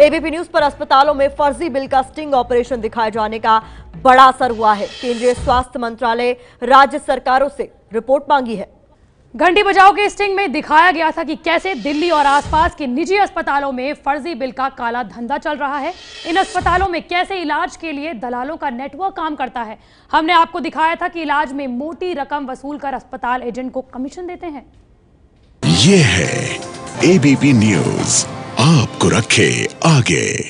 ABP news पर अस्पतालों में फर्जी बिल का स्टिंग ऑपरेशन दिखाए जाने का बड़ा असर हुआ है। केंद्रीय स्वास्थ्य मंत्रालय राज्य सरकारों से रिपोर्ट मांगी है। घंटी बजाओ के स्टिंग में दिखाया गया था कि कैसे दिल्ली और आसपास के निजी अस्पतालों में फर्जी बिल का काला धंधा चल रहा है। इन अस्पतालों में कैसे इलाज के लिए दलालों का नेटवर्क काम करता है? हमने आपको दिखाया था कि इलाज में मोटी रकम वसूल कर अस्पताल एजेंट को कमीशन देते हैं। ये है एबीपी न्यूज़। आपको रखे आगे।